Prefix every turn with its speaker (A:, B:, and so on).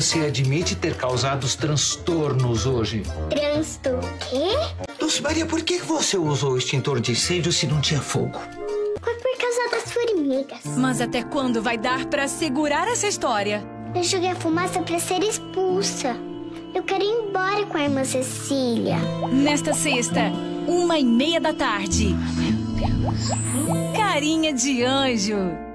A: você admite ter causado os transtornos hoje?
B: Transtor quê?
A: Dulce Maria, por que você usou o extintor de incêndio se não tinha fogo?
B: Foi por causa das formigas.
C: Mas até quando vai dar para segurar essa história?
B: Eu joguei a fumaça para ser expulsa. Eu quero ir embora com a irmã Cecília.
C: Nesta sexta, uma e meia da tarde. Carinha de anjo.